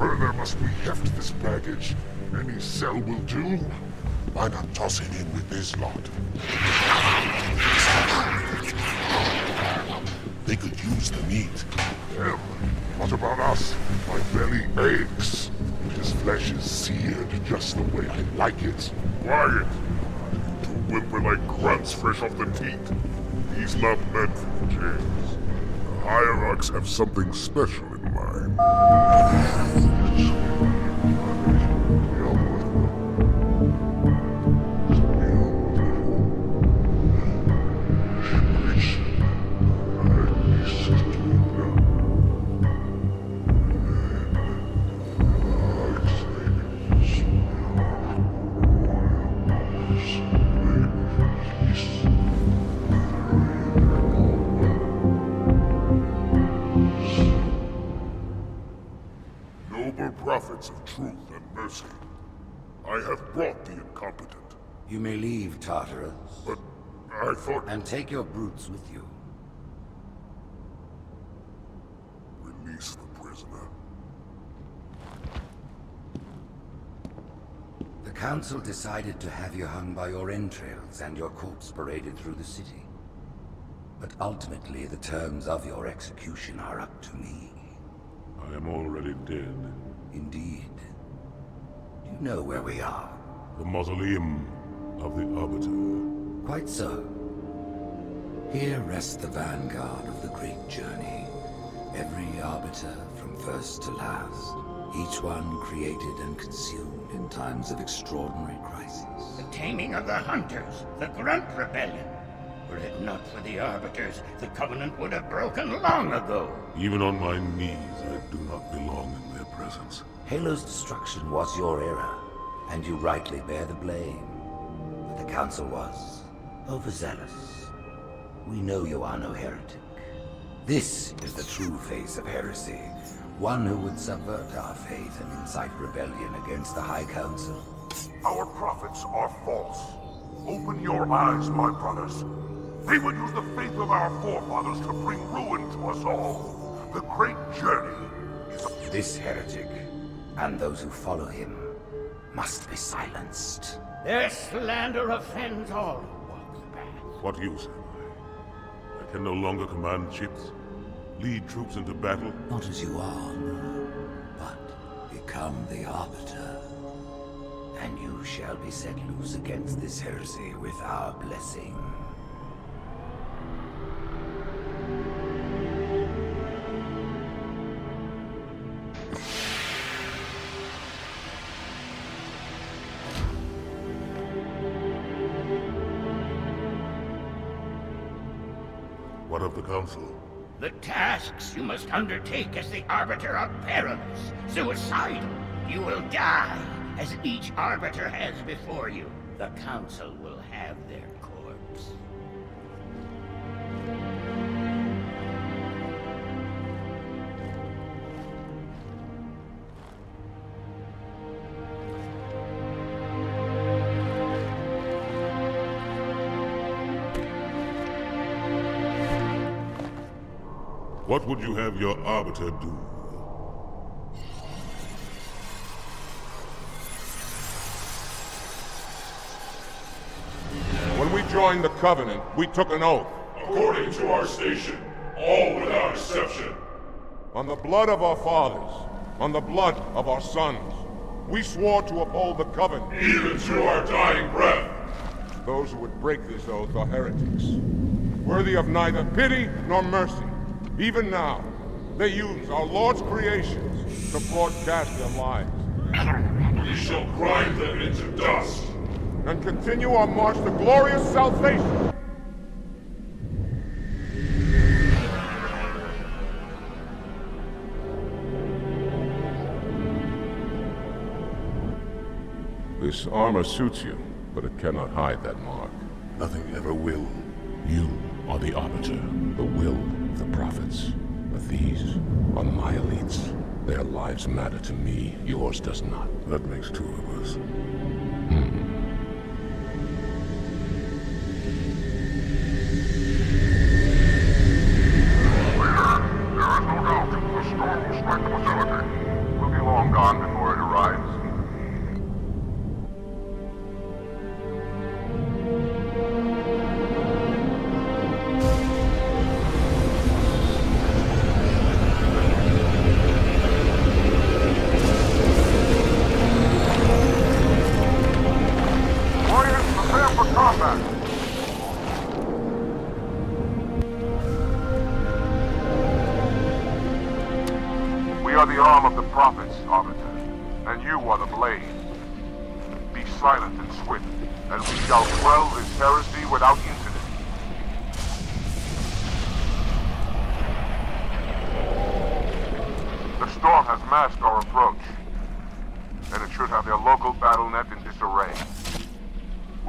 Further must we heft this baggage? Any cell will do. Why not toss it in with this lot? They could use the meat. Them? What about us? My belly aches. His flesh is seared just the way I like it. Quiet! To whimper like grunts fresh off the teeth. He's not meant for James. The Hierarchs have something special in mind. You may leave, Tartarus, but I thought and take your brutes with you. release the prisoner. The Council decided to have you hung by your entrails and your corpse paraded through the city. But ultimately, the terms of your execution are up to me. I am already dead. Indeed. Do you know where we are. The mausoleum of the Arbiter. Quite so. Here rests the vanguard of the great journey. Every arbiter from first to last. Each one created and consumed in times of extraordinary crisis. The taming of the Hunters, the Grunt Rebellion. Were it not for the Arbiters, the Covenant would have broken long ago. Even on my knees, I do not belong in their presence. Halo's destruction was your error, and you rightly bear the blame. The Council was overzealous. We know you are no heretic. This is the true face of heresy. One who would subvert our faith and incite rebellion against the High Council. Our prophets are false. Open your eyes, my brothers. They would use the faith of our forefathers to bring ruin to us all. The great journey is This heretic, and those who follow him, must be silenced. Their slander offends all who walk the path. What use am I? I can no longer command ships, lead troops into battle. Not as you are, no, but become the Arbiter. And you shall be set loose against this heresy with our blessing. What of the Council? The tasks you must undertake as the Arbiter are perilous, suicidal. You will die, as each Arbiter has before you. The Council will have their What would you have your Arbiter do? When we joined the Covenant, we took an oath. According to our station, all without exception. On the blood of our fathers, on the blood of our sons, we swore to uphold the Covenant. Even to our dying breath. Those who would break this oath are heretics, worthy of neither pity nor mercy. Even now, they use our Lord's creations to broadcast their lies We shall grind them into dust. and continue our march to glorious salvation. This armor suits you, but it cannot hide that mark. Nothing ever will. You are the Arbiter. The will of the prophets. But these are my elites. Their lives matter to me, yours does not. That makes two of us.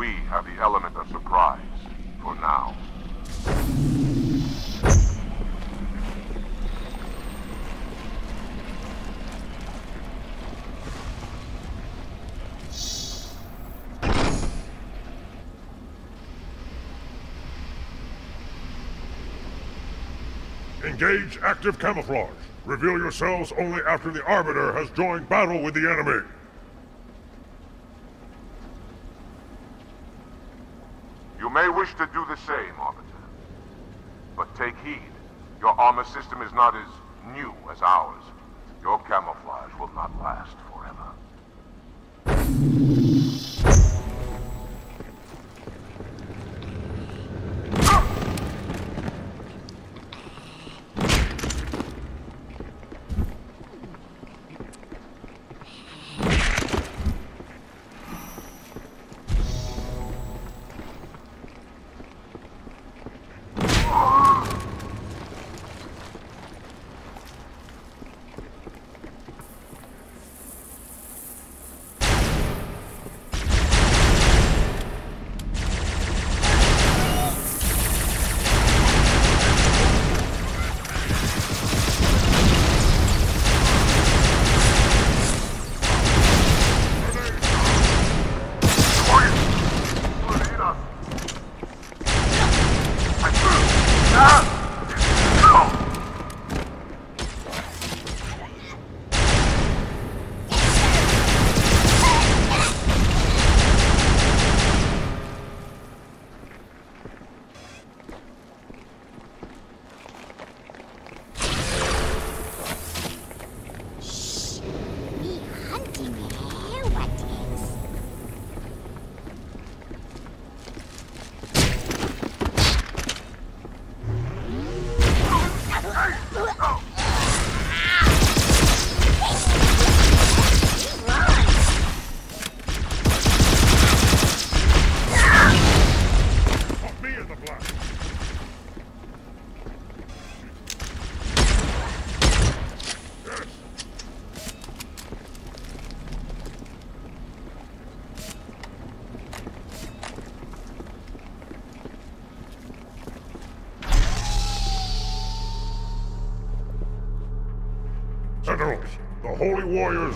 We have the element of surprise, for now. Engage active camouflage. Reveal yourselves only after the Arbiter has joined battle with the enemy. You may wish to do the same, Arbiter. But take heed. Your armor system is not as new as ours. Your camouflage will not last forever.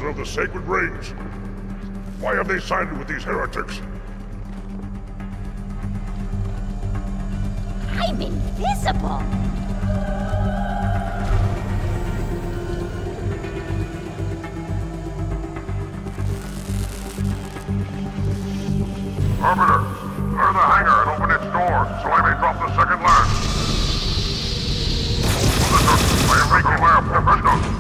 Warriors of the sacred rings. Why have they sided with these heretics? I'm invisible. Arbiter, clear the hangar and open its door so I may drop the second lance. I am making my appointment.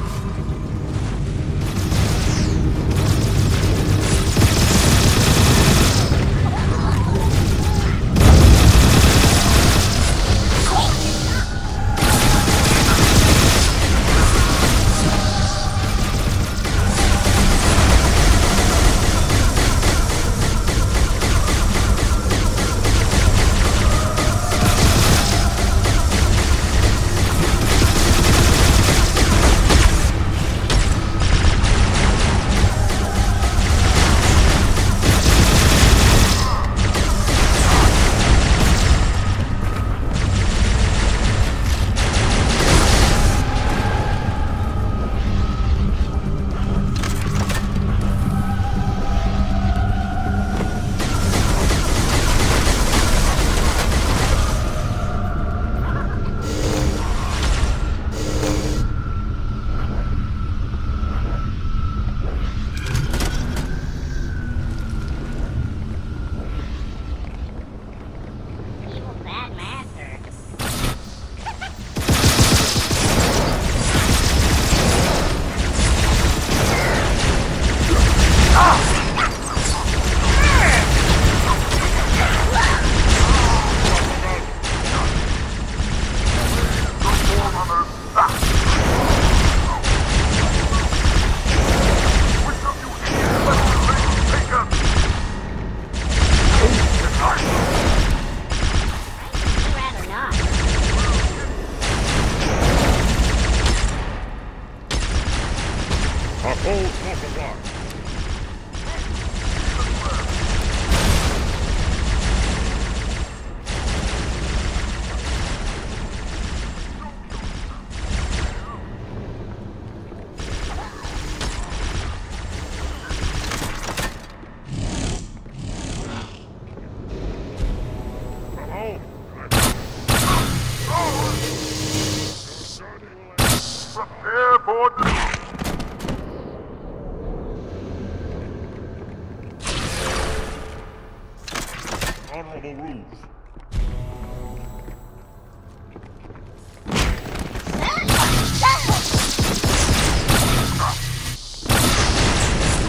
Honorable rules.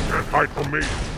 Can't hide from me.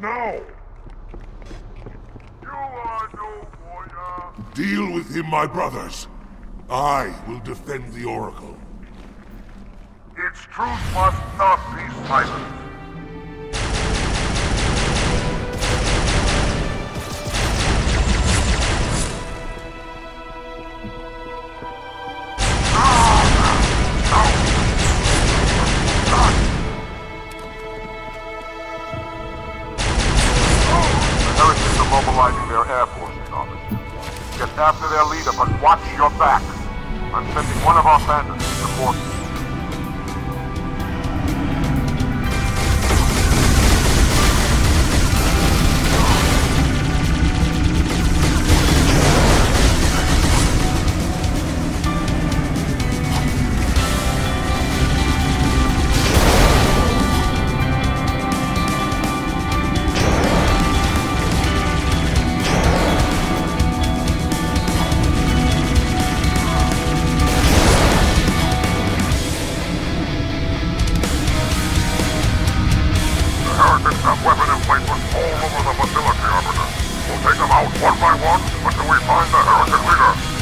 Now? You are no warrior. Deal with him, my brothers. I will defend the Oracle. Its truth must not be silenced. Air Force office. Get after their leader, but watch your back. I'm sending one of our bandits to support you. Out one by one until we find the heretic leader.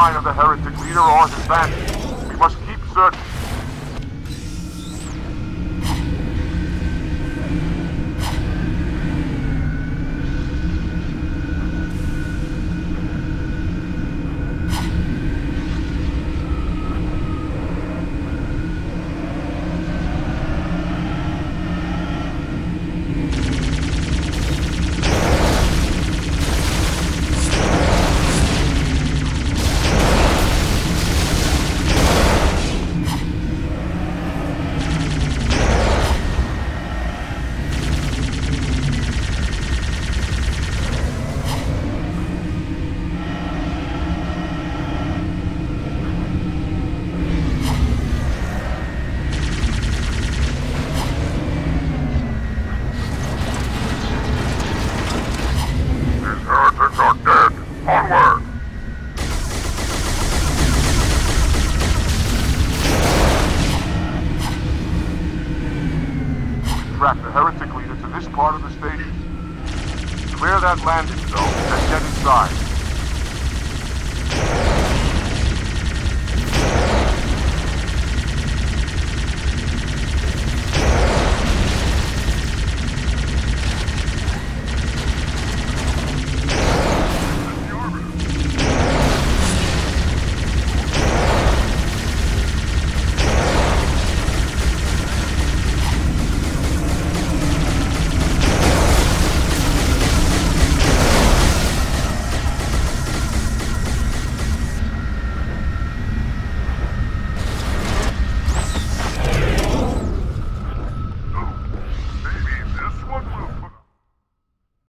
Sign of the heretic leader or his bandits. We must keep searching.